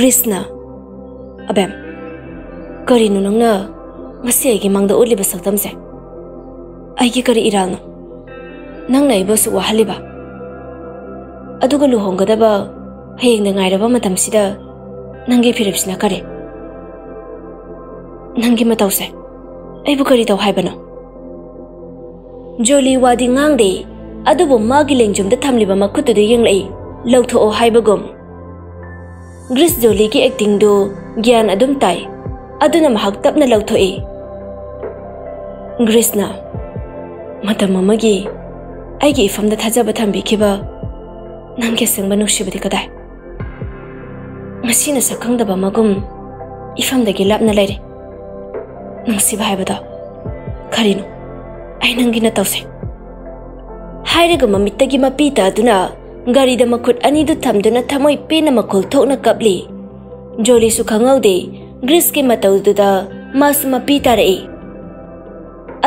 Grishna Abem Karino nangna ngasi aigi mangda uliba saktamse aigi kari iralno nangna ibo su wahaliba aduga luhonggadaba hayengda ngairaba matamsida nangi phiripsina kare nangi matause aibu kari. Taw haibano Jolie wadi ngangde adubu magi lengjumda thamliba makhutudu yenglai ꯂꯧꯊꯣꯛꯑꯣ ꯍꯥꯏꯕꯒꯨꯝ ꯒ꯭ꯔꯤꯁ ꯖꯣꯂꯤꯒꯤ ꯑꯦꯛꯇꯤꯡꯗꯨ ꯒ꯭ꯌꯥꯟ ꯑꯗꯨꯝ ꯇꯥꯏ ꯑꯗꯨꯅ ꯃꯍꯥꯛ ꯇꯞꯅ ꯂꯧꯊꯣꯛꯏ ꯒ꯭ꯔꯤꯁꯅ ꯃꯇꯝ ꯑꯃꯒꯤ ꯑꯩꯒꯤ ꯏꯐꯝꯗ ꯊꯥꯖꯕ ꯊꯝꯕꯤꯈꯤꯕ ꯅꯪꯒꯤ ꯑꯁꯦꯡꯕ ꯅꯨꯡꯁꯤꯕꯗꯤ ꯀꯗꯥꯏ ꯉꯁꯤꯅ ꯁꯛꯈꯪꯗꯕ ꯑꯃꯒꯨꯝ ꯏꯐꯝꯗꯒꯤ ꯂꯥꯞꯅ ꯂꯩꯔꯦ ꯅꯨꯡꯁꯤꯕ ꯍꯥꯏꯕꯗꯣ ꯀꯔꯤꯅꯣ ꯑꯩ ꯅꯪꯒꯤ ꯅꯇꯧꯁꯦ ꯍꯥꯏꯔꯒ ꯃꯃꯤꯠꯇꯒꯤ ꯃꯄꯤ ꯇꯥꯗꯨꯅ ꯒꯥꯔꯤꯗ ꯃꯈꯨꯠ ꯑꯅꯤꯗꯨ ꯊꯝꯗꯨꯅ ꯊꯃꯣꯏ ꯄꯦꯟꯅ ꯃꯈꯣꯜ ꯊꯣꯛꯅ ꯀꯞꯂꯤ ꯖꯣꯂꯤꯁꯨ ꯈꯪꯍꯧꯗꯦ ꯒ꯭ꯔꯤꯁꯀꯤ ꯃꯇꯧꯗꯨꯗ ꯃꯥꯁꯨ ꯃꯄꯤ ꯇꯥꯔꯛꯏ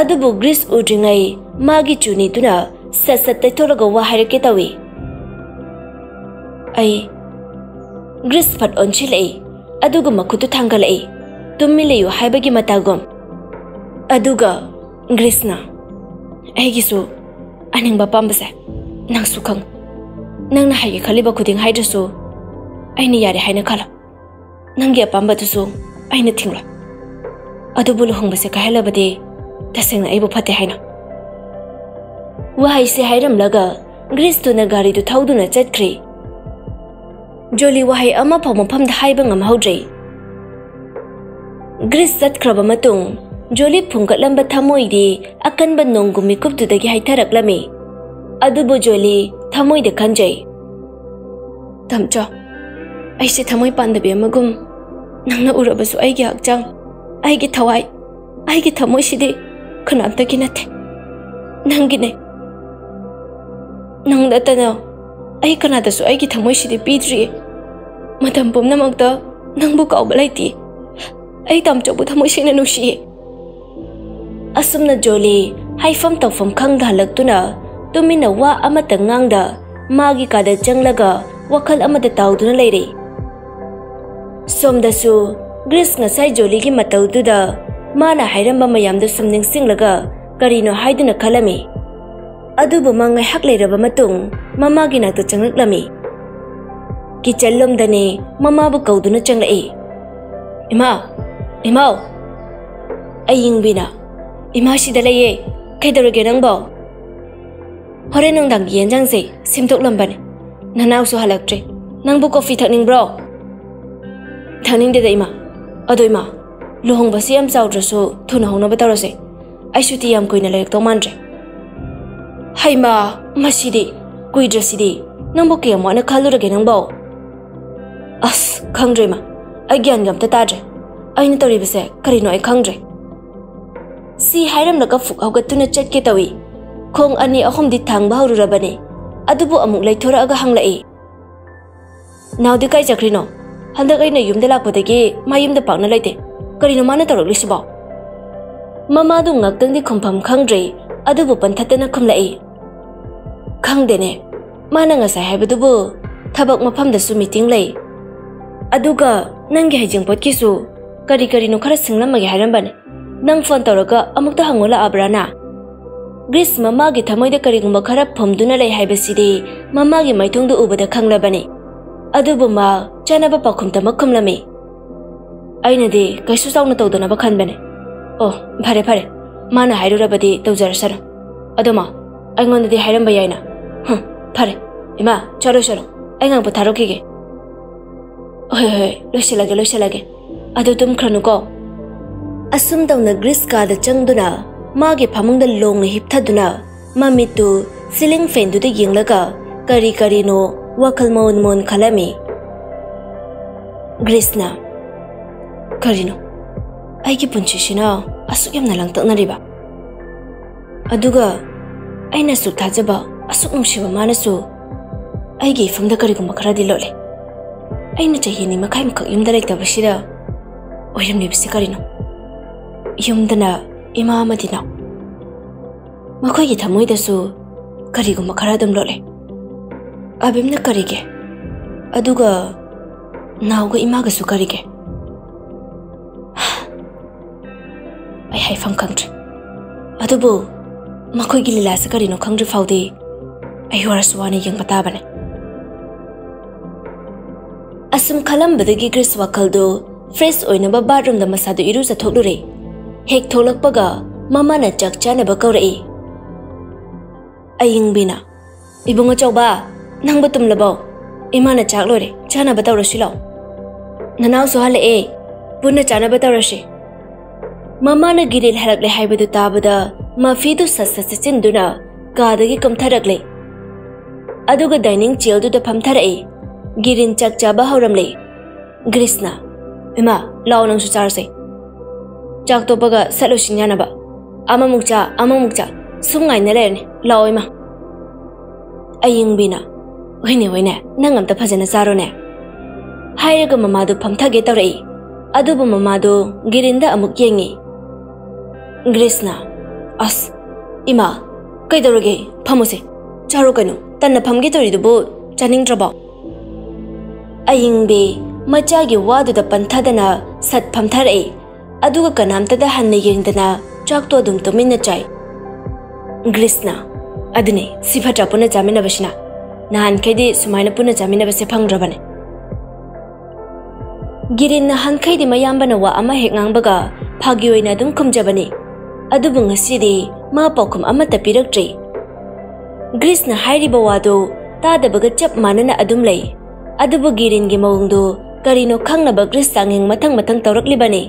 ꯑꯗꯨꯕꯨ ꯒ꯭ꯔꯤꯁ ꯎꯗ꯭ꯔꯤꯉꯩ ꯃꯥꯒꯤ ꯆꯨꯅꯤꯗꯨꯅ ꯁꯠ ꯁꯠ ꯇꯩꯊꯣꯛꯂꯒ ꯋꯥ ꯍꯥꯏꯔꯛꯀꯦ ꯇꯧꯏ ꯑꯩ ꯒ꯭ꯔꯤꯁ ꯐꯠ ꯑꯣꯟꯁꯤꯜꯂꯛꯏ ꯑꯗꯨꯒ ꯃꯈꯨꯠꯇꯨ ꯊꯥꯡꯒꯠꯂꯛꯏ ꯇꯨꯝꯃꯤ ꯂꯩꯌꯨ ꯍꯥꯏꯕꯒꯤ ꯃꯇꯥꯒꯨꯝ ꯑꯗꯨꯒ ꯒ꯭ꯔꯤꯁꯅ ꯑꯩꯒꯤꯁꯨ ꯑꯅꯤꯡꯕ ꯄꯥꯝꯕꯁꯦ ꯅꯪꯁꯨ ꯈꯪ ꯅꯪꯅ ꯍꯥꯏꯒꯦ ꯈꯜꯂꯤꯕ ꯈꯨꯗꯤꯡ ꯍꯥꯏꯗ꯭ꯔꯁꯨ ꯑꯩꯅ ꯌꯥꯔꯦ ꯍꯥꯏꯅ ꯈꯜꯂꯣ ꯅꯪꯒꯤ ꯑꯄꯥꯝꯕꯗꯨꯁꯨ ꯑꯩꯅ ꯊꯤꯡꯂꯣꯏ ꯑꯗꯨꯕꯨ ꯂꯨꯍꯣꯡꯕꯁꯦ ꯀꯥꯏꯍꯜꯂꯕꯗꯤ ꯇꯁꯦꯡꯅ ꯑꯩꯕꯨ ꯐꯠꯇꯦ ꯍꯥꯏꯅ ꯋꯥꯍꯩꯁꯦ ꯍꯥꯏꯔꯝꯂꯒ ꯒ꯭ꯔꯤꯁꯇꯨꯅ ꯒꯥꯔꯤꯗꯨ ꯊꯧꯗꯨꯅ ꯆꯠꯈ꯭ꯔꯤ ꯖꯣꯂꯤ ꯋꯥꯍꯩ ꯑꯃꯐꯥꯎ ꯃꯐꯝꯗ ꯍꯥꯏꯕ ꯉꯝꯍꯧꯗ꯭ꯔꯦ ꯒ꯭ꯔꯤꯁ ꯆꯠꯈ꯭ꯔꯕ ꯃꯇꯨꯡ ꯖꯣꯂꯤ ꯐꯨꯡꯒꯠꯂꯝꯕ ꯊꯃꯣꯏꯗꯤ ꯑꯀꯟꯕ ꯅꯣꯡꯒꯨꯝ ꯃꯤꯀꯨꯞꯇꯨꯗꯒꯤ ꯍꯥꯏꯊꯔꯛꯂꯝꯃꯤ ꯑꯗꯨꯕꯨ ꯖꯣꯂꯤ ꯊꯃꯣꯏꯗ ꯈꯟꯖꯩ ꯇꯝꯆꯣ ꯑꯩꯁꯦ ꯊꯃꯣꯏ ꯄꯥꯟꯗꯕꯤ ꯑꯃꯒꯨꯝ ꯅꯪꯅ ꯎꯔꯕꯁꯨ ꯑꯩꯒꯤ ꯍꯛꯆꯥꯡ ꯑꯩꯒꯤ ꯊꯋꯥꯏ ꯑꯩꯒꯤ ꯊꯃꯣꯏꯁꯤꯗꯤ ꯀꯅꯥꯝꯇꯒꯤ ꯅꯠꯇꯦ ꯅꯪꯒꯤꯅꯦ ꯅꯪ ꯅꯠꯇꯅ ꯑꯩ ꯀꯅꯥꯗꯁꯨ ꯑꯩꯒꯤ ꯊꯃꯣꯏꯁꯤꯗꯤ ꯄꯤꯗ꯭ꯔꯤꯌꯦ ꯃꯇꯝ ꯄꯨꯝꯅꯃꯛꯇ ꯅꯪꯕꯨ ꯀꯥꯎꯕ ꯂꯩꯇꯦ ꯑꯩ ꯇꯥꯝꯆꯧꯕꯨ ꯊꯃꯣꯏ ꯁꯦꯡꯅ ꯅꯨꯡꯁꯤꯌꯦ ꯑꯁꯨꯝꯅ ꯖꯣꯂꯤ ꯍꯥꯏꯐꯝ ꯇꯧꯐꯝ ꯈꯪꯗ ꯍꯜꯂꯛꯇꯨꯅ ꯇꯨꯃꯤꯟꯅ ꯋꯥ ꯑꯃꯠꯇ ꯉꯥꯡꯗ ꯃꯥꯒꯤ ꯀꯥꯗ ꯆꯪꯂꯒ ꯋꯥꯈꯜ ꯑꯃꯗ ꯇꯥꯎꯗꯨꯅ ꯂꯩꯔꯦ ꯁꯣꯝꯗꯁꯨ ꯒ꯭ꯔꯤꯁ ꯉꯁꯥꯏ ꯖꯣꯂꯤꯒꯤ ꯃꯇꯧꯗꯨꯗ ꯃꯥꯅ ꯍꯥꯏꯔꯝꯕ ꯃꯌꯥꯝꯗꯨ ꯁꯨꯝ ꯅꯤꯡꯁꯤꯡꯂꯒ ꯀꯔꯤꯅꯣ ꯍꯥꯏꯗꯨꯅ ꯈꯜꯂꯝꯃꯤ ꯑꯗꯨꯕꯨ ꯃꯥ ꯉꯥꯏꯍꯥꯛ ꯂꯩꯔꯕ ꯃꯇꯨꯡ ꯃꯃꯥꯒꯤ ꯅꯥꯛꯇ ꯆꯪꯂꯛꯂꯝꯃꯤ ꯀꯤꯆꯟ ꯂꯣꯝꯗꯅꯤ ꯃꯃꯥꯕꯨ ꯀꯧꯗꯨꯅ ꯆꯪꯂꯛꯏ ꯏꯃꯥ ꯏꯃꯥꯎ ꯑꯌꯤꯡꯕꯤꯅ ꯏꯃꯥ ꯁꯤꯗ ꯂꯩꯌꯦ ꯀꯩꯗꯧꯔꯒꯦ ꯅꯪꯕꯣ hore gì dang yen jang se simtuk lamban số usu halak tre. Nang bu coffee thak ning bro. Thak ning de de ima. Adoi ma. Lohong ba siam sau số thu thuna hong na ba taro se. Ai su tiêm yam koina lek to man tre. Hay mà mà si đi quỳ dra si đi nang bu kia ke ma khai khalu ra cái nang bảo as khăng dre mà ai gian gam ta ta dre. Ai ni tori ba se, kari no ai khang dre. Si hairam na ka phuk hau ga tu na chat ke tawi ꯈꯣꯡ ꯑꯅꯤ ꯑꯍꯨꯝꯗꯤ ꯊꯥꯡꯕ ꯍꯧꯔꯨꯔꯕꯅꯤ ꯑꯗꯨꯕꯨ ꯑꯃꯨꯛ ꯂꯩꯊꯣꯔꯛꯑꯒ ꯍꯪꯂꯛꯏ ꯅꯥꯎꯗꯤ ꯀꯥꯏ ꯆꯠꯈ꯭ꯔꯤꯅꯣ ꯍꯟꯗꯛ ꯑꯩꯅ ꯌꯨꯝꯗ ꯂꯥꯛꯄꯗꯒꯤ ꯃꯥ ꯌꯨꯝꯗ ꯄꯥꯛꯅ ꯂꯩꯇꯦ ꯀꯔꯤꯅꯣ ꯃꯥꯅ ꯇꯧꯔꯛꯂꯤꯁꯤꯕꯣ ꯃꯃꯥꯗꯨ ꯉꯥꯛꯇꯪꯗꯤ ꯈꯨꯝꯐꯝ ꯈꯪꯗ꯭ꯔꯦ ꯑꯗꯨꯕꯨ ꯄꯟꯊꯠꯇꯅ ꯈꯨꯝꯂꯛꯏ ꯈꯪꯗꯦꯅꯦ ꯃꯥꯅ ꯉꯁꯥꯏ ꯍꯥꯏꯕꯗꯨꯕꯨ ꯊꯕꯛ ꯃꯐꯝꯗꯁꯨ ꯃꯤꯇꯤꯡ ꯂꯩ ꯑꯗꯨꯒ ꯅꯪꯒꯤ ꯍꯩꯖꯤꯡꯄꯣꯠꯀꯤꯁꯨ ꯀꯔꯤ ꯀꯔꯤꯅꯣ ꯈꯔ ꯁꯤꯡꯂꯝꯃꯒꯦ ꯍꯥꯏꯔꯝꯕꯅꯦ ꯅꯪ ꯐꯣꯟ ꯇꯧꯔꯒ ꯑꯃꯨꯛꯇ ꯍꯪꯉꯨ ꯂꯥꯛꯑꯕ꯭ꯔꯥꯅ ꯒ꯭ꯔꯤꯁ ꯃꯃꯥꯒꯤ ꯊꯃꯣꯏꯗ ꯀꯔꯤꯒꯨꯝꯕ ꯈꯔ ꯐꯨꯝꯗꯨꯅ ꯂꯩ ꯍꯥꯏꯕꯁꯤꯗꯤ ꯃꯃꯥꯒꯤ ꯃꯥꯏꯊꯣꯡꯗꯨ ꯎꯕꯗ ꯈꯪꯂꯕꯅꯤ ꯑꯗꯨꯕꯨ ꯃꯥ ꯆꯥꯅꯕ ꯄꯥꯎꯈꯨꯝꯇꯃꯛ ꯈꯨꯝꯂꯝꯃꯤ ꯑꯩꯅꯗꯤ ꯀꯩꯁꯨ ꯆꯥꯎꯅ ꯇꯧꯗꯅꯕ ꯈꯟꯕꯅꯦ ꯑꯣ ꯐꯔꯦ ꯐꯔꯦ ꯃꯥꯅ ꯍꯥꯏꯔꯨꯔꯕꯗꯤ ꯇꯧꯖꯔꯁꯅꯨ ꯑꯗꯣ ꯃꯥ ꯑꯩꯉꯣꯟꯗꯗꯤ ꯍꯥꯏꯔꯝꯕ ꯌꯥꯏꯅ ꯍꯝ ꯐꯔꯦ ꯏꯃꯥ ꯆꯠꯂꯣ ꯆꯠꯂꯣ ꯑꯩ ꯉꯥꯡ ꯄꯣꯊꯥꯔꯛꯈꯤꯒꯦ ꯍꯣꯏ ꯍꯣꯏ ꯂꯣꯏꯁꯤꯜꯂꯒꯦ ꯂꯣꯏꯁꯤꯜꯂꯒꯦ ꯑꯗꯨ ꯇꯨꯝꯈ꯭ꯔꯅꯨꯀꯣ ꯑꯁꯨꯝ ꯇꯧꯅ ꯒ꯭ꯔꯤꯁ ꯀꯥꯗ ꯆꯪꯗꯨꯅ 마게 파몽다 롱 힙타두나 마미투 실링 팬두데 잉라가 kari kari no wakal maun mon kalami. Grisna, kari no, aiki punchi shina asuk yam nalang tak nariba. Aduga, ay nasu tajaba asuk umshiba manasu, aiki ifamda kari gumba karadi lole. Ay na chahi ni makai makak yamda laik tabashida, oyram nibisi kari no. Yamda na ꯏꯃꯥ ꯑꯃꯗꯤ ꯅꯥꯎ ꯃꯈꯣꯏꯒꯤ ꯊꯃꯣꯏꯗꯁꯨ ꯀꯔꯤꯒꯨꯝꯕ ꯈꯔ ꯑꯗꯨꯝ ꯂꯣꯠꯂꯦ ꯑꯕꯤꯝꯅ ꯀꯔꯤꯒꯦ ꯑꯗꯨꯒ ꯅꯥꯎꯒ ꯏꯃꯥꯒꯁꯨ ꯀꯔꯤꯒꯦ ꯑꯩ ꯍꯥꯏꯐꯝ ꯈꯪꯗ꯭ꯔꯦ ꯑꯗꯨꯕꯨ ꯃꯈꯣꯏꯒꯤ ꯂꯤꯂꯥꯁꯤ ꯀꯔꯤꯅꯣ ꯈꯪꯗ꯭ꯔꯤ ꯐꯥꯎꯗꯤ ꯑꯩ ꯋꯥꯔꯁꯨ ꯋꯥꯅ ꯌꯦꯡꯕ ꯇꯥꯕꯅꯦ ꯑꯁꯨꯝ ꯈꯜꯂꯝꯕꯗꯒꯤ ꯒ꯭ꯔꯤꯁ ꯋꯥꯈꯜꯗꯨ ꯐ꯭ꯔꯦꯁ ꯑꯣꯏꯅꯕ ꯕꯥꯠꯔꯨꯝꯗ ꯃꯁꯥꯗꯨ ꯏꯔꯨꯖꯊꯣꯛꯂꯨꯔꯦ hek tholak paga mama nè chắc chắn nè na chak đấy. Ai bakaw rai aying bina ibung a ba nang batum labaw ima nè chắc lo re cha na bataw rashi nào nanaw so hale e nè cha na bataw rồi. mama na giril halak le hai badu tabada mafi du sassa sichin duna kadagi kamtharak le cái dining chair du da phamtharai girin chak chaba hauram le grishna ima law nang su chả rồi. chak to baga salo shinya na ba ama mukcha ama mukcha sungai na le ne laoi ma aying bina wene wene nangam ta phajena saro ne hayaga mama do phamtha ge tawrei adubu mama do girinda amuk yengi grisna as ima kai doroge phamose charo kanu tan na phamge tawri do bo chaning trabo aying be macha ge wadu da pantha dana sat phamtha rei aduga kanamta da hanna yengdana chakto dum tuminna chai grisna adne sifata puna jamina bashina nahan kedi sumaina puna jamina base phangrabane girin na hankai di mayambana wa ama hek ngangbaga phagioi na dum khumjabane adubung asidi ma pokum ama tapirak tre grisna hairi bawado ta da baga chap manana adum lai adubu girin ge mawung do karino khangna ba gris tangeng mathang mathang tawrak libane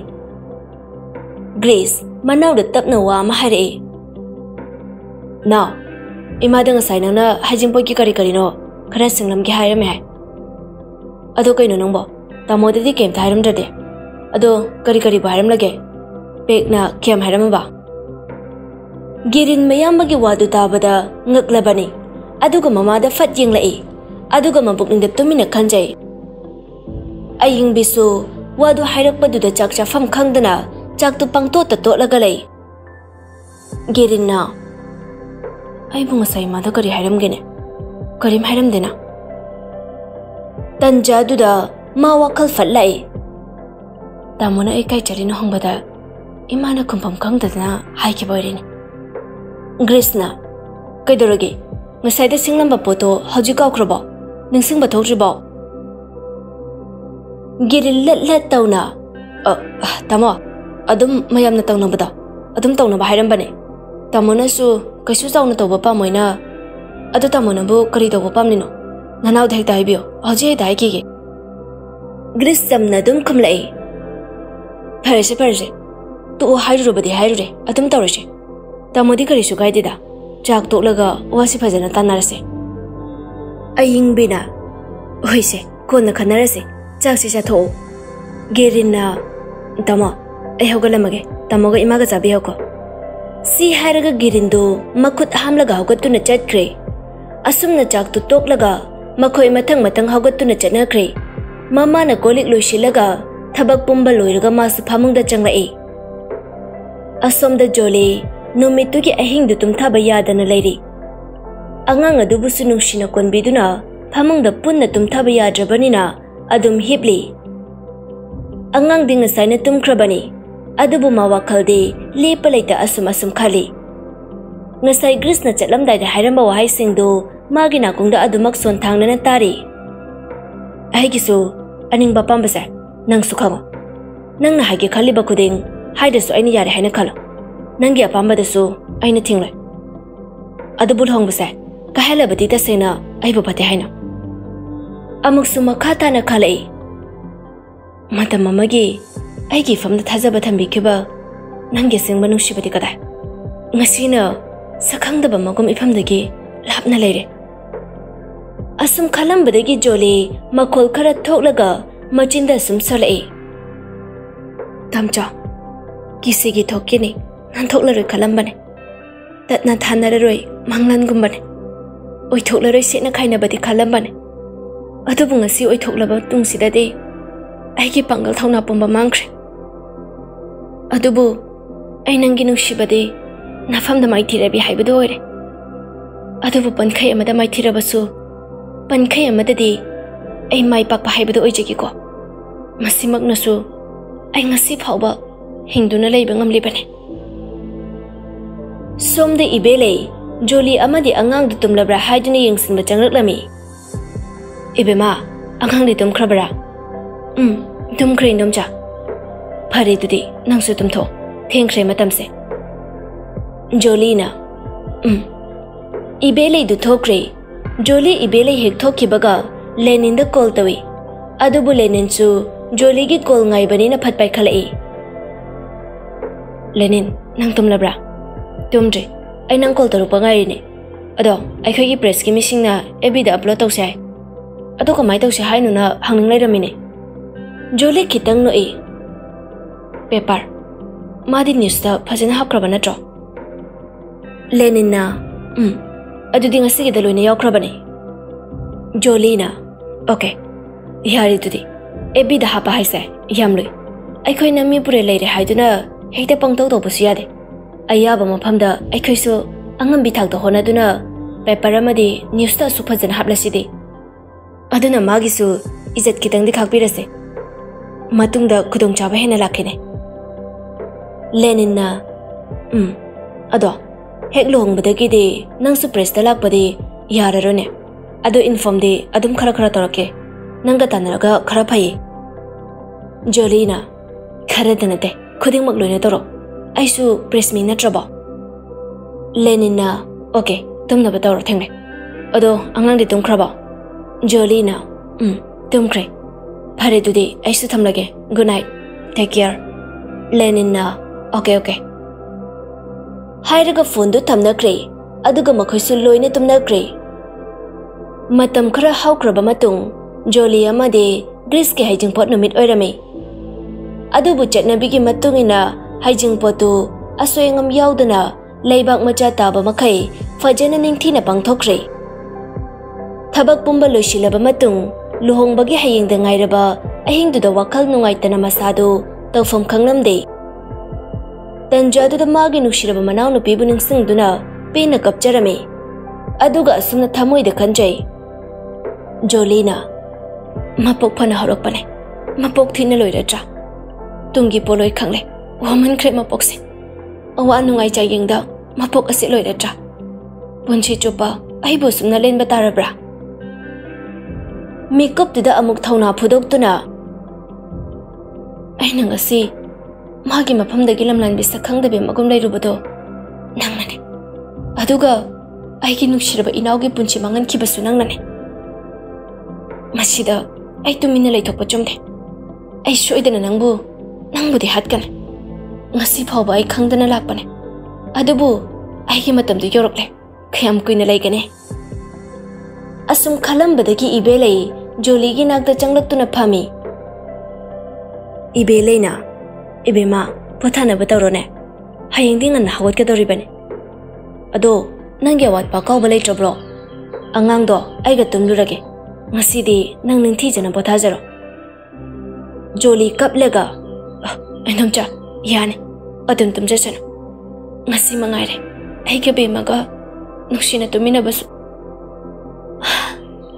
Grace, manaw da tap na wa mahari. Now, ima da ngasay nang na hajing po kikari kari no, kara singlam ki hayram hai. Ado kay no nang bo, tamo da di kem ta hayram dade. Ado kari kari ba hayram lage, pek na kem hayram ba. Girin mayam bagi wadu tabada ngak labani, aduga mama da fat ying lai, e. aduga mabuk ning da tumina kanjay. Aying bisu, wadu hayrak padu da chak chafam khang dana chak tu pang to ta to laga lay gerin na ai bunga sai ma da kari hairam gene karim hairam dena tan jadu da ma wakal fat lai ta mona ai kai chari no hang bada imana kumpam kang da na hai ki boy rin grisna kai doroge ngasai da singlam ba poto haju ka ukro ba ning sing ba thau ri ba gerin lat lat tauna ờ tamo ꯑꯗꯨꯝ ꯃꯌꯥꯝꯅ ꯇꯧꯅꯕꯗꯣ ꯑꯗꯨꯝ ꯇꯧꯅꯕ ꯍꯥꯏꯔꯝꯕꯅꯦ ꯇꯥꯃꯣꯅꯁꯨ ꯀꯩꯁꯨ ꯆꯥꯎꯅ ꯇꯧꯕ ꯄꯥꯝꯃꯣꯏꯅ ꯑꯗꯨ ꯇꯥꯃꯣꯅꯕꯨ ꯀꯔꯤ ꯇꯧꯕ ꯄꯥꯝꯂꯤꯅꯣ ꯅꯅꯥꯎꯗ ꯍꯦꯛꯇ ꯍꯥꯏꯕꯤꯌꯣ ꯍꯧꯖꯤꯛ ꯍꯦꯛꯇ ꯍꯥꯏꯈꯤꯒꯦ ꯒ꯭ꯔꯤꯁ ꯆꯝꯅ ꯑꯗꯨꯝ ꯈꯨꯝꯂꯛꯏ ꯐꯔꯦꯁꯦ ꯐꯔꯦꯁꯦ ꯇꯣꯛꯑꯣ ꯍꯥꯏꯔꯨꯔꯕꯗꯤ ꯍꯥꯏꯔꯨꯔꯦ ꯑꯗꯨꯝ ꯇꯧꯔꯁꯦ ꯇꯥꯃꯣꯗꯤ ꯀꯔꯤꯁꯨ ꯀꯥꯏꯗꯦꯗ ꯆꯥꯛ ꯇꯣꯛꯂꯒ ꯋꯥꯁꯤ ꯐꯖꯅ ꯇꯥꯟꯅꯔꯁꯦ ꯑꯌꯤꯡꯕꯤꯅ ꯍꯣꯏꯁꯦ ꯀꯣꯟꯅ ꯈꯟꯅꯔꯁꯦ ꯆꯥꯛꯁꯤ ꯆꯥꯊꯣꯛꯎ ꯒꯦꯔꯤꯟꯅ ꯇꯥꯃꯣ ꯑꯩ ꯍꯧꯒꯠꯂꯝꯃꯒꯦ ꯇꯥꯃꯣꯒ ꯏꯃꯥꯒ ꯆꯥꯕꯤꯌꯣꯀꯣ ꯁꯤ ꯍꯥꯏꯔꯒ ꯒꯤꯔꯤꯟꯗꯨ ꯃꯈꯨꯠ ꯍꯥꯝꯂꯒ ꯍꯧꯒꯠꯇꯨꯅ ꯆꯠꯈ꯭ꯔꯦ ꯑꯁꯨꯝꯅ ꯆꯥꯛꯇꯨ ꯇꯣꯛꯂꯒ ꯃꯈꯣꯏ ꯃꯊꯪ ꯃꯊꯪ ꯍꯧꯒꯠꯇꯨꯅ ꯆꯠꯅꯈ꯭ꯔꯦ ꯃꯃꯥꯅ ꯀꯣꯜꯂꯤꯛ ꯂꯣꯏꯁꯤꯜꯂꯒ ꯊꯕꯛ ꯄꯨꯝꯕ ꯂꯣꯏꯔꯒ ꯃꯥꯁꯨ ꯐꯃꯨꯡꯗ ꯆꯪꯂꯛꯏ ꯑꯁꯣꯝꯗ ꯖꯣꯂꯤ ꯅꯨꯃꯤꯠꯇꯨꯒꯤ ꯑꯍꯤꯡꯗꯨ ꯇꯨꯝꯊꯕ ꯌꯥꯗꯅ ꯂꯩꯔꯤ ꯑꯉꯥꯡ ꯑꯗꯨꯕꯨꯁꯨ ꯅꯨꯡꯁꯤꯅ ꯀꯣꯟꯕꯤꯗꯨꯅ ꯐꯃꯨꯡꯗ ꯄꯨꯟꯅ ꯇꯨꯝꯊꯕ ꯌꯥꯗ꯭ꯔꯕꯅꯤꯅ ꯑꯗꯨꯝ ꯍꯤꯞꯂꯤ ꯑꯉꯥꯡꯗꯤ ꯉꯁꯥꯏꯅ ꯇꯨꯝꯈ꯭ꯔꯕꯅꯤ ꯑꯗꯨꯕꯨ ꯃꯥ ꯋꯥꯈꯜꯗꯤ ꯂꯦꯞꯄ ꯂꯩꯇ ꯑꯁꯨꯝ ꯑꯁꯨꯝ ꯈꯜꯂꯤ ꯉꯁꯥꯏ ꯒ꯭ꯔꯤꯁꯅ ꯆꯠꯂꯝꯗꯥꯏꯗ ꯍꯥꯏꯔꯝꯕ ꯋꯥꯍꯩꯁꯤꯡꯗꯨ ꯃꯥꯒꯤ ꯅꯥꯀꯣꯡꯗ ꯑꯗꯨꯃꯛ ꯁꯣꯟꯊꯥꯡꯅꯅ ꯇꯥꯔꯤ ꯑꯩꯒꯤꯁꯨ ꯑꯅꯤꯡꯕ ꯑꯄꯥꯝꯕꯁꯦ ꯅꯪꯁꯨ ꯈꯪꯉꯣ ꯅꯪꯅ ꯍꯥꯏꯒꯦ ꯈꯜꯂꯤꯕ ꯈꯨꯗꯤꯡ ꯍꯥꯏꯗꯁꯨ ꯑꯩꯅ ꯌꯥꯔꯦ ꯍꯥꯏꯅ ꯈꯜꯂꯣ ꯅꯪꯒꯤ ꯑꯄꯥꯝꯕꯗꯁꯨ ꯑꯩꯅ ꯊꯤꯡꯂꯣꯏ ꯑꯗꯨꯕꯨ ꯂꯨꯍꯣꯡꯕꯁꯦ ꯀꯥꯏꯍꯜꯂꯕꯗꯤ ꯇꯁꯦꯡꯅ ꯑꯩꯕꯨ ꯐꯠꯇꯦ ꯍꯥꯏꯅ ꯑꯃꯨꯛꯁꯨ ꯃꯈꯥ ꯇꯥꯅ ꯈꯜꯂꯛꯏ ꯃꯇꯝ ꯑꯃꯒꯤ ꯑꯩꯒꯤ ꯏꯐꯝꯗ ꯊꯥꯖꯕ ꯊꯝꯕꯤꯈꯤꯕ ꯅꯪꯒꯤ ꯑꯁꯦꯡꯕ ꯅꯨꯡꯁꯤꯕꯗꯤ ꯀꯗꯥꯏ ꯉꯁꯤꯅ ꯁꯛꯈꯪꯗꯕ ꯃꯒꯨꯝ ꯏꯐꯝꯗꯒꯤ ꯂꯥꯞꯅ ꯂꯩꯔꯦ ꯑꯁꯨꯝ ꯈꯜꯂꯝꯕꯗꯒꯤ ꯖꯣꯂꯤ ꯃꯈꯣꯜ ꯈꯔ ꯊꯣꯛꯂꯒ ꯃꯆꯤꯟꯗ ꯁꯨꯝ ꯁꯣꯜꯂꯛꯏ ꯇꯝꯆꯥ ꯀꯤꯁꯤꯒꯤ ꯊꯣꯛꯈꯤꯅꯤ ꯅꯥꯟꯊꯣꯛꯂꯔꯣꯏ ꯈꯜꯂꯝꯕꯅꯦ ꯇꯠꯅ ꯊꯥꯅꯔꯔꯣꯏ ꯃꯪꯂꯥꯟꯒꯨꯝꯕꯅꯦ ꯑꯣꯏꯊꯣꯛꯂꯔꯣꯏ ꯁꯦꯠꯅ ꯈꯥꯏꯅꯕꯗꯤ ꯈꯜꯂꯝꯕꯅꯦ ꯑꯗꯨꯕꯨ ꯉꯁꯤ ꯑꯣꯏꯊꯣꯛꯂꯕ ꯇꯨꯡꯁꯤꯗꯗꯤ ꯑꯩꯒꯤ ꯄꯥꯡꯒꯜ ꯊꯧꯅꯥ ꯄꯨꯝꯕ ꯃꯥꯡꯈ꯭ꯔꯦ ꯑꯗꯨꯕꯨ ꯑꯩ ꯅꯪꯒꯤ ꯅꯨꯡꯁꯤꯕꯗꯤ ꯅꯐꯝꯗ ꯃꯥꯏꯊꯤꯔꯕꯤ ꯍꯥꯏꯕꯗꯨ ꯑꯣꯏꯔꯦ ꯑꯗꯨꯕꯨ ꯄꯟꯈꯩ ꯑꯃꯗ ꯃꯥꯏꯊꯤꯔꯕꯁꯨ ꯄꯟꯈꯩ ꯑꯃꯗꯗꯤ ꯑꯩ ꯃꯥꯏ ꯄꯥꯛꯄ ꯍꯥꯏꯕꯗꯨ ꯑꯣꯏꯖꯒꯦꯀꯣ ꯃꯁꯤꯃꯛꯅꯁꯨ ꯑꯩ ꯉꯁꯤ ꯐꯥꯎꯕ ꯍꯤꯡꯗꯨꯅ ꯂꯩꯕ ꯉꯝꯂꯤꯕꯅꯤ ꯁꯣꯝꯗ ꯏꯕꯦ ꯂꯩ ꯖꯣꯂꯤ ꯑꯃꯗꯤ ꯑꯉꯥꯡꯗꯨ ꯇꯨꯝꯂꯕ꯭ꯔꯥ ꯍꯥꯏꯗꯨꯅ ꯌꯦꯡꯁꯤꯟꯕ ꯆꯪꯂꯛꯂꯝꯃꯤ ꯏꯕꯦꯝꯃ ꯑꯉꯥꯡꯗꯤ ꯇꯨꯝꯈ꯭ꯔꯕ꯭ꯔꯥ ꯎꯝ ꯇꯨꯝꯈ꯭ꯔꯦ ꯏꯟꯗꯣꯝꯆꯥ ꯐꯔꯦ ꯑꯗꯨꯗꯤ ꯅꯪꯁꯨ ꯇꯨꯝꯊꯣꯛ ꯊꯦꯡꯈ꯭ꯔꯦ ꯃꯇꯝꯁꯦ ꯖꯣꯂꯤꯅ ꯎꯝ ꯏꯕꯦ ꯂꯩꯗꯨ ꯊꯣꯛꯈ꯭ꯔꯦ ꯖꯣꯂꯤ ꯏꯕꯦ ꯂꯩ ꯍꯦꯛ ꯊꯣꯛꯈꯤꯕꯒ ꯂꯦꯅꯤꯟꯗ ꯀꯣꯜ ꯇꯧꯏ ꯑꯗꯨꯕꯨ ꯂꯦꯅꯤꯟꯁꯨ ꯖꯣꯂꯤꯒꯤ ꯀꯣꯜ ꯉꯥꯏꯕꯅꯤꯅ ꯐꯠ ꯄꯥꯏꯈꯠꯂꯛꯏ ꯂꯦꯅꯤꯟ ꯅꯪ ꯇꯨꯝꯂꯕ꯭ꯔꯥ ꯇꯨꯝꯗ꯭ꯔꯤ ꯑꯩ ꯅꯪ ꯀꯣꯜ ꯇꯧꯔꯛꯄ ꯉꯥꯏꯔꯤꯅꯦ ꯑꯗꯣ ꯑꯩꯈꯣꯏꯒꯤ ꯄ꯭ꯔꯦꯁꯀꯤ ꯃꯤꯁꯤꯡꯅ ꯑꯦꯕꯤꯗ ꯑꯞꯂꯣꯗ ꯇꯧꯁꯦ ꯍꯥꯏ ꯑꯗꯣ ꯀꯃꯥꯏꯅ ꯇꯧꯁꯦ ꯍꯥꯏꯅꯣꯅ ꯍꯪꯅꯤꯡ ꯂꯩꯔꯝꯃꯤꯅꯦ ꯖꯣꯂꯤ ꯈꯤꯇꯪ ꯅꯣꯛꯏ 배발 마디 뉴스다 파진 하크라바나 죠 레니나 음 아두딩아 쓰기다 로이네 여크라바니 조리나 오케이 야리 두디 에비다 하바 하이세 얌르 아이코이 남미 부레 레이레 하이드나 헥데 뻥떡도 보시야데 아야바 마팜다 아이코이소 안간 비탁도 호나두나 배바라마디 뉴스다 수파진 합라시디 아드나 마기수 이젯 기당디 각비레세 마뚱다 구동잡아 해나 라케네 Lenina. Um, ado, hek luhong bada gidi nang su presta lak badi yara nè, à đó inform đi, di adum khara khara torake. Nang ga tanar ga khara phai. Jolina, khara danate khuding mak loine toro. Ai su press mi na trabo. Lenina, okay, tum na bata ro thengne. Ado angang đi tum khara ba. Jolina, ừ, tum khre. Phare du đi, ai su tham lage. Good night. Take care. Lenina. Okay okay ꯍꯥꯏꯔꯒ ꯐꯣꯟꯗꯨ ꯊꯝꯅꯈ꯭ꯔꯦ ꯑꯗꯨꯒ ꯃꯈꯣꯏꯁꯨ ꯂꯣꯏꯅ ꯇꯨꯝꯅꯈ꯭ꯔꯦ ꯃꯇꯝ ꯈꯔ ꯍꯧꯈ꯭ꯔꯕ ꯃꯇꯨꯡ ꯖꯣꯂꯤ ꯑꯃꯗꯤ ꯒ꯭ꯔꯤꯁꯀꯤ ꯍꯩꯖꯤꯡꯄꯣꯠ ꯅꯨꯃꯤꯠ ꯑꯣꯏꯔꯝꯃꯤ ꯑꯗꯨꯕꯨ ꯆꯠꯅꯕꯤꯒꯤ ꯃꯇꯨꯡ ꯏꯟꯅ ꯍꯩꯖꯤꯡꯄꯣꯠꯇꯨ ꯑꯁꯣꯏ ꯑꯉꯥꯝ ꯌꯥꯎꯗꯅ ꯂꯩꯕꯥꯛ ꯃꯆꯥ ꯇꯥꯕ ꯃꯈꯩ ꯐꯖꯅ ꯅꯤꯡꯊꯤꯅ ꯄꯥꯡꯊꯣꯛꯈ꯭ꯔꯦ ꯊꯕꯛ ꯄꯨꯝꯕ ꯂꯣꯏꯁꯤꯜꯂꯕ ꯃꯇꯨꯡ ꯂꯨꯍꯣꯡꯕꯒꯤ ꯍꯌꯦꯡꯗ ꯉꯥꯏꯔꯕ ꯑꯍꯤꯡꯗꯨꯗ ꯋꯥꯈꯜ ꯅꯨꯡꯉꯥꯏꯇꯅ ꯃꯁꯥꯗꯨ ꯇꯧꯐꯝ ꯈꯪꯂꯝꯗꯦ ꯇꯟꯖꯥꯗꯨꯗ ꯃꯥꯒꯤ ꯅꯨꯡꯁꯤꯔꯕ ꯃꯅꯥꯎꯅꯨꯄꯤꯕꯨ ꯅꯤꯡꯁꯤꯡꯗꯨꯅ ꯄꯦꯟꯅ ꯀꯞꯆꯔꯝꯃꯤ ꯑꯗꯨꯒ ꯑꯁꯨꯝꯅ ꯊꯃꯣꯏꯗ ꯈꯟꯖꯩ ꯖꯣꯂꯤꯅ ꯃꯄꯣꯛ ꯐꯅ ꯍꯧꯔꯛꯄꯅꯦ ꯃꯄꯣꯛ ꯊꯤꯅ ꯂꯣꯏꯔꯗ꯭ꯔꯥ ꯇꯨꯡꯒꯤ ꯄꯣꯂꯣꯏ ꯈꯪꯂꯦ ꯋꯥꯃꯟꯈ꯭ꯔꯦ ꯃꯄꯣꯛꯁꯦ ꯑꯋꯥ ꯅꯨꯡꯉꯥꯏ ꯆꯥꯌꯦꯡꯗ ꯃꯄꯣꯛ ꯑꯁꯤ ꯂꯣꯏꯔꯗ꯭ꯔꯥ ꯄꯨꯟꯁꯤ ꯆꯨꯞꯄ ꯑꯩꯕꯨ ꯁꯨꯝꯅ ꯂꯦꯟꯕ ꯇꯥꯔꯕ꯭ꯔꯥ ꯃꯤꯀꯞꯇꯨꯗ ꯑꯃꯨꯛ ꯊꯧꯅꯥ ꯐꯨꯗꯣꯛꯇꯨꯅ ꯑꯩꯅ ꯉꯁꯤ ꯃꯥꯒꯤ ꯃꯐꯝꯗꯒꯤ ꯂꯝꯂꯥꯟꯕꯤ ꯁꯛꯈꯪꯗꯕꯤ ꯃꯒꯨꯝ ꯂꯩꯔꯨꯕꯗꯣ ꯅꯪꯅꯅꯦ ꯑꯗꯨꯒ ꯑꯩꯒꯤ ꯅꯨꯡꯁꯤꯔꯕ ꯏꯅꯥꯎꯒꯤ ꯄꯨꯟꯁꯤ ꯃꯥꯡꯍꯟꯈꯤꯕꯁꯨ ꯅꯪꯅꯅꯦ ꯃꯁꯤꯗ ꯑꯩ ꯇꯨꯃꯤꯟꯅ ꯂꯩꯊꯣꯛꯄ ꯆꯨꯝꯗꯦ ꯑꯩ ꯁꯣꯏꯗꯅ ꯅꯪꯕꯨ ꯅꯪꯕꯨꯗꯤ ꯍꯥꯠꯀꯅꯤ ꯉꯁꯤ ꯐꯥꯎꯕ ꯑꯩ ꯈꯪꯗꯅ ꯂꯥꯛꯄꯅꯦ ꯑꯗꯨꯕꯨ ꯑꯩꯒꯤ ꯃꯇꯝꯗꯨ ꯌꯧꯔꯛꯂꯦ ꯀꯌꯥꯝ ꯀꯨꯏꯅ ꯂꯩꯒꯅꯤ ꯑꯁꯨꯝ ꯈꯜꯂꯝꯕꯗꯒꯤ ꯏꯕꯦꯂꯩ ꯖꯣꯂꯤꯒꯤ ꯅꯥꯛꯇ ꯆꯪꯂꯛꯇꯨꯅ ꯐꯝꯃꯤ ꯏꯕꯦꯂꯩꯅ ibema pothanaba tawrone hayengdi ngan hawat kadori bane ado nangge wat pa kaw balai trobro angang do aiga tumlurage ngasidi nang ningthi jana pothajaro joli kaplega ainomcha yane adum tumje sana ngasi mangaire aiga bemaga nushina tumina basu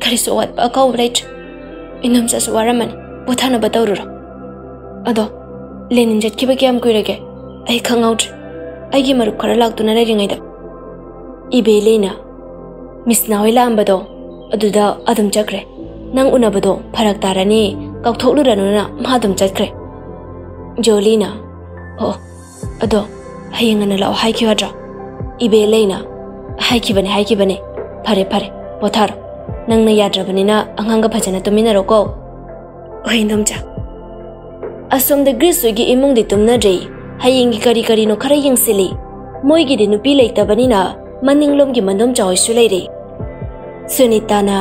karisu wat pa kaw balai inomcha suwaramani pothanaba tawruro ado Lenin जत्खिब क्याम कुइरगे अहि खंगाउट अहिगी मरु खरा लाग्दुना लैरिङैदा इबे लेना मिस नावै लाम्बदो अदुदा अदम चक्रे नंग उनबदो फरक तारानी काउथोक्लुरनुना मादम चक्रे जोलिना हो अदो हयंगन लाव हाइखि हद्रा इबे लेना हाइखि बने हाइखि बने फरे फरे पोथार नंगना याद्रबनिना अंगांगा भजना तुमिनरोको ओइंदम चा asom de gris gi imong de tumna rei haying gi kari kari no khara yang sele moi gi de nu pi lei ta bani na maning lom gi mandom choi su lei re. Sunita na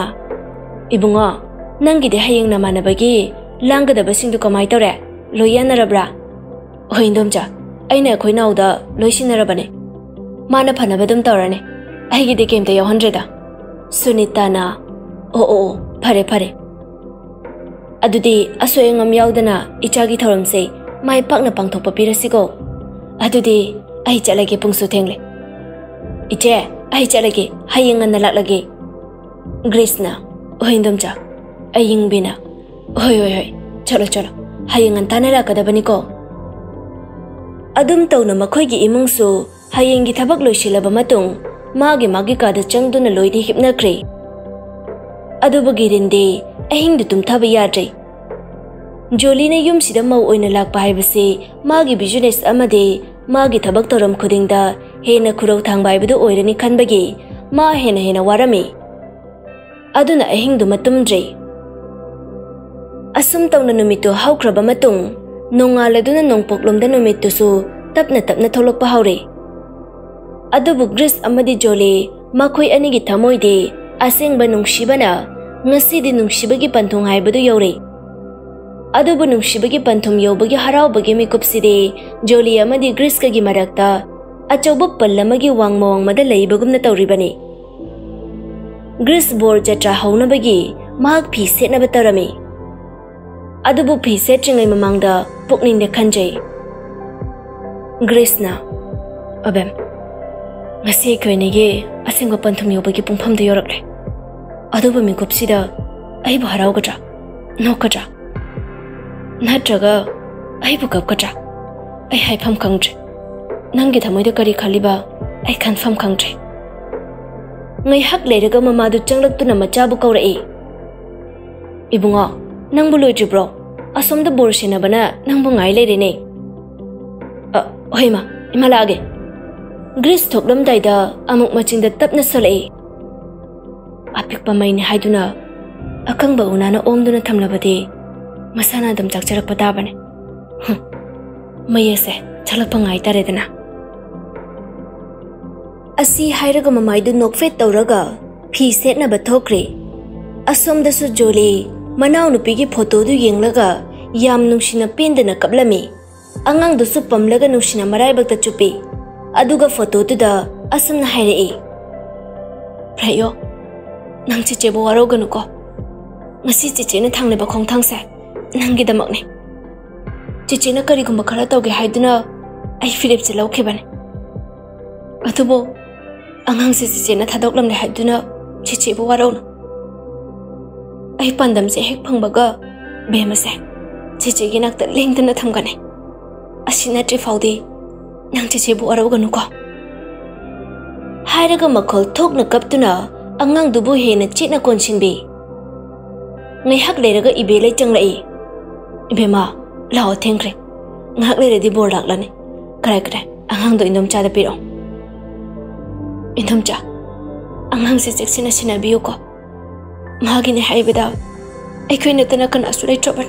ibunga nang gi de haying na mana bagi lang da basing du kamai tore loya na rabra oindom cha. Aina khoi nau da loisin na rabane mana phana badum tawrane ai gi de kem te yo hundred da. Sunita na oh, oh, oh, o o phare phare ꯑꯗꯨꯗꯤ ꯑꯁꯣꯏ ꯑꯉꯥꯝ ꯌꯥꯎꯗꯅ ꯏꯆꯥꯒꯤ ꯊꯧꯔꯝꯁꯦ ꯃꯥꯏ ꯄꯥꯛꯅ ꯄꯥꯡꯊꯣꯛꯄ ꯄꯤꯔꯁꯤꯀꯣ ꯑꯗꯨꯗꯤ ꯑꯩ ꯆꯠꯂꯒꯦ ꯄꯨꯡꯁꯨ ꯊꯦꯡꯂꯦ ꯏꯆꯦ ꯑꯩ ꯆꯠꯂꯒꯦ ꯍꯌꯦꯡ ꯉꯟꯅ ꯂꯥꯛꯂꯒꯦ ꯒ꯭ꯔꯤꯁꯅ ꯍꯣꯏ ꯏꯟꯗꯣꯝꯆꯥ ꯑꯌꯤꯡꯕꯤꯅ ꯍꯣꯏ ꯍꯣꯏ ꯍꯣꯏ ꯆꯠꯂꯣ ꯆꯠꯂꯣ ꯍꯌꯦꯡ ꯉꯟꯇꯥꯅ ꯂꯥꯛꯀꯗꯕꯅꯤꯀꯣ ꯑꯗꯨꯝ ꯇꯧꯅ ꯃꯈꯣꯏꯒꯤ ꯏꯃꯨꯡꯁꯨ ꯍꯌꯦꯡꯒꯤ ꯊꯕꯛ ꯂꯣꯏꯁꯤꯜꯂꯕ ꯃꯇꯨꯡ ꯃꯥꯒꯤ ꯃꯥꯒꯤ ꯀꯥꯗ ꯆꯪꯗꯨꯅ ꯂꯣꯏꯅ ꯍꯤꯞꯅꯈ꯭ꯔꯦ ꯑꯗꯨꯕꯨ ꯒꯤꯔꯤꯟꯗꯤ ꯑꯍꯤꯡꯗ ꯇꯨꯝꯊꯕ ꯌꯥꯗ꯭ꯔꯦ ꯖꯣꯂꯤꯅ ꯌꯨꯝꯁꯤꯗ ꯃꯧ ꯑꯣꯏꯅ ꯂꯥꯛꯄ ꯍꯥꯏꯕꯁꯤ ꯃꯥꯒꯤ ꯕꯤꯖꯤꯅꯦꯁ ꯑꯃꯗꯤ ꯃꯥꯒꯤ ꯊꯕꯛ ꯇꯧꯔꯝ ꯈꯨꯗꯤꯡꯗ ꯍꯦꯟꯅ ꯈꯨꯔꯧ ꯊꯥꯡꯕ ꯍꯥꯏꯕꯗꯨ ꯑꯣꯏꯔꯅꯤ ꯈꯟꯕꯒꯤ ꯃꯥ ꯍꯦꯟꯅ ꯍꯦꯟꯅ ꯋꯥꯔꯝꯃꯤ ꯑꯗꯨꯅ ꯑꯍꯤꯡꯗꯨꯃ ꯇꯨꯝꯗ꯭ꯔꯦ ꯑꯁꯨꯝ ꯇꯧꯅ ꯅꯨꯃꯤꯠꯇꯨ ꯍꯧꯈ꯭ꯔꯕ ꯃꯇꯨꯡ ꯅꯣꯡꯉꯥꯜꯂꯗꯨꯅ ꯅꯣꯡꯄꯣꯛꯂꯣꯝꯗ ꯅꯨꯃꯤꯠꯇꯨꯁꯨ ꯇꯞꯅ ꯇꯞꯅ ꯊꯣꯛꯂꯛꯄ ꯍꯧꯔꯦ ꯑꯗꯨꯕꯨ ꯒ꯭ꯔꯤꯁ ꯑꯃꯗꯤ ꯖꯣꯂꯤ ꯃꯈꯣꯏ ꯑꯅꯤꯒꯤ ꯊꯃꯣꯏꯗꯤ ꯑꯁꯦꯡꯕ ꯅꯨꯡꯁꯤꯕꯅ ꯉꯁꯤꯗꯤ ꯅꯨꯡꯁꯤꯕꯒꯤ ꯄꯟꯊꯨꯡ ꯍꯥꯏꯕꯗꯨ ꯌꯧꯔꯦ ꯑꯗꯨꯕꯨ ꯅꯨꯡꯁꯤꯕꯒꯤ ꯄꯟꯊꯨꯡ ꯌꯧꯕꯒꯤ ꯍꯔꯥꯎꯕꯒꯤ ꯃꯤꯀꯨꯞꯁꯤꯗꯤ ꯖꯣꯂꯤ ꯑꯃꯗꯤ ꯒ꯭ꯔꯤꯁꯀꯒꯤ ꯃꯔꯛꯇ ꯑꯆꯧꯕ ꯄꯜ ꯑꯃꯒꯤ ꯋꯥꯡꯃ ꯋꯥꯡꯃꯗ ꯂꯩꯕꯒꯨꯝꯅ ꯇꯧꯔꯤꯕꯅꯤ ꯒ꯭ꯔꯤꯁ ꯕꯣꯔ ꯖꯇ꯭ꯔꯥ ꯍꯧꯅꯕꯒꯤ ꯃꯍꯥꯛ ꯐꯤ ꯁꯦꯠꯅꯕ ꯇꯧꯔꯝꯃꯤ ꯑꯗꯨꯕꯨ ꯐꯤ ꯁꯦꯠꯇ꯭ꯔꯤꯉꯩ ꯃꯃꯥꯡꯗ ꯄꯨꯛꯅꯤꯡꯗ ꯈꯟꯖꯩ ꯒ꯭ꯔꯤꯁꯅ ꯑꯕꯦꯝ ꯉꯁꯤ ꯑꯩꯈꯣꯏꯅꯤꯒꯤ ꯑꯁꯦꯡꯕ ꯄꯟꯊꯨꯡ ꯌꯧꯕꯒꯤ ꯄꯨꯡꯐꯝꯗ ꯌꯧꯔꯛꯂꯦ ꯑꯗꯨꯕꯨ ꯃꯤꯀꯨꯞꯁꯤꯗ ꯑꯩꯕꯨ ꯍꯔꯥꯎꯒꯗ꯭ꯔꯥ ꯅꯣꯛꯀꯗ꯭ꯔꯥ ꯅꯠꯇ꯭ꯔꯒ ꯑꯩꯕꯨ ꯀꯞꯀꯗ꯭ꯔꯥ ꯑꯩ ꯍꯥꯏꯐꯝ ꯈꯪꯗ꯭ꯔꯦ ꯅꯪꯒꯤ ꯊꯃꯣꯏꯗ ꯀꯔꯤ ꯈꯜꯂꯤꯕ ꯑꯩ ꯈꯟꯐꯝ ꯈꯪꯗ꯭ꯔꯦ ꯉꯥꯏꯍꯥꯛ ꯂꯩꯔꯒ ꯃꯃꯥꯗꯨ ꯆꯪꯂꯛꯇꯨꯅ ꯃꯆꯥꯕꯨ ꯀꯧꯔꯛꯏ ꯏꯕꯨꯡꯉꯣ ꯅꯪꯕꯨ ꯂꯣꯏꯗ꯭ꯔꯤꯕ꯭ꯔꯣ ꯑꯁꯣꯝꯗ ꯕꯣꯔ ꯁꯦꯟꯅꯕꯅ ꯅꯪꯕꯨ ꯉꯥꯏ ꯂꯩꯔꯦꯅꯦ ꯍꯣꯏ ꯏꯃꯥ ꯏꯃꯥ ꯂꯥꯛꯑꯒꯦ ꯒ꯭ꯔꯤꯁ ꯊꯣꯛꯂꯝꯗꯥꯏꯗ ꯑꯃꯨꯛ ꯃꯆꯤꯟꯗ ꯇꯞꯅ ꯁꯣꯜꯂꯛꯏ ꯑꯄꯤꯛꯄ ꯃꯩꯅꯤ ꯍꯥꯏꯗꯨꯅ ꯑꯀꯪꯕ ꯎꯅꯥꯅ ꯑꯣꯝꯗꯨꯅ ꯊꯝꯂꯕꯗꯤ ꯃꯁꯥꯅ ꯑꯗꯨꯝ ꯆꯥꯛꯆꯔꯛꯄ ꯇꯥꯕꯅꯦ ꯃꯩ ꯑꯁꯦ ꯊꯂꯛꯄ ꯉꯥꯏꯇꯥꯔꯦꯗꯅ ꯑꯁꯤ ꯍꯥꯏꯔꯒ ꯃꯃꯥꯏꯗꯨ ꯅꯣꯛꯐꯦꯠ ꯇꯧꯔꯒ ꯐꯤ ꯁꯦꯠꯅꯕ ꯊꯣꯛꯈ꯭ꯔꯦ ꯑꯁꯣꯝꯗꯁꯨ ꯖꯣꯂꯤ ꯃꯅꯥꯎꯅꯨꯄꯤꯒꯤ ꯐꯣꯇꯣꯗꯨ ꯌꯦꯡꯂꯒ ꯌꯥꯝ ꯅꯨꯡꯁꯤꯅ ꯄꯦꯟꯗꯅ ꯀꯞꯂꯝꯃꯤ ꯑꯉꯥꯡꯗꯨꯁꯨ ꯄꯝꯂꯒ ꯅꯨꯡꯁꯤꯅ ꯃꯔꯥꯏꯕꯛꯇ ꯆꯨꯞꯄꯤ ꯑꯗꯨꯒ ꯐꯣꯇꯣꯗꯨꯗ ꯑꯁꯨꯝꯅ ꯍꯥꯏꯔꯛꯏ ꯐ꯭ꯔꯩꯌꯣ nang chị chế bố aro gần cô mà si chị chế nó thằng này bà không thằng sẽ nang cái đâm này chị chế nó cái gì cũng bà khara tàu cái hai đứa nó ai Philip sẽ lâu khi bạn ở thu bố anh hăng si chị chế nó thà đốc làm này hai đứa nó chị chế bố aro ai pan đâm sẽ hết phăng bà gơ bé mà sẽ chị chế cái nạc tận lên thân nó thằng gần này à xin nó chỉ phao đi nang chị chế bố aro gần hai đứa cái mà khẩu thuốc nó cấp tụi nó angang dubu he na chit na kon chin bi. Ngai hak le raga ibe le chang lai ibe ma lao theng kre ngak le re di bor dak la ne. Krai krai angang do indom cha da pi ro indom cha, angang se sexy na sina bi ko. Ma gi ne hai be da. Ai khoi na tana kan asu lai trouble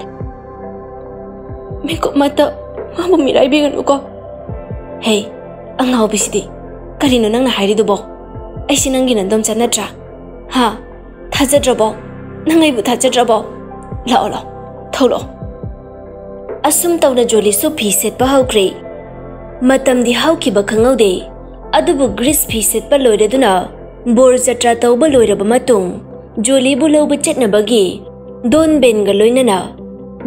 me ko mata ma bu mi rai bi gan ko. Hey angau bi si di. Kari no nang na hai ri do bo. Ai sinang gi nan dom cha na tra. 하 타제저버 nangaibu thachatrabo lo lo tholo asum tawna joli su phi đi, pa haukre matam di hauki ba khangau de adubu gris phi set pa loire duna bor jatra tawba loire ba matung joli bu lo bu chetna bagi don ben ga loina na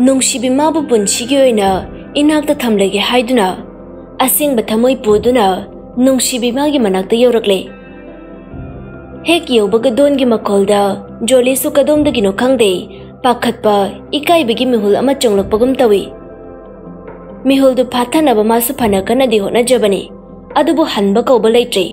nungshi bi ma bu punshi gi oina inak ta thamle ge haiduna asing ba thamoi má nungshi mà ma gi manak rắc yorakle ꯍꯦꯛ ꯌꯧꯕꯒ ꯗꯣꯟꯒꯤ ꯃꯈꯣꯜꯗ ꯖꯣꯂꯤꯁꯨ ꯀꯗꯣꯝꯗꯒꯤꯅꯣ ꯈꯪꯗꯦ ꯄꯥꯈꯠꯄ ꯏꯀꯥꯏꯕꯒꯤ ꯃꯤꯍꯨꯜ ꯑꯃ ꯆꯣꯡꯂꯛꯄꯒꯨꯝ ꯇꯧꯏ ꯃꯤꯍꯨꯜꯗꯨ ꯐꯥꯊꯅꯕ ꯃꯥꯁꯨ ꯐꯅ ꯀꯟꯅꯗꯤ ꯍꯣꯠꯅꯖꯕꯅꯤ ꯑꯗꯨꯕꯨ ꯍꯟꯕ ꯀꯧꯕ ꯂꯩꯇ꯭ꯔꯦ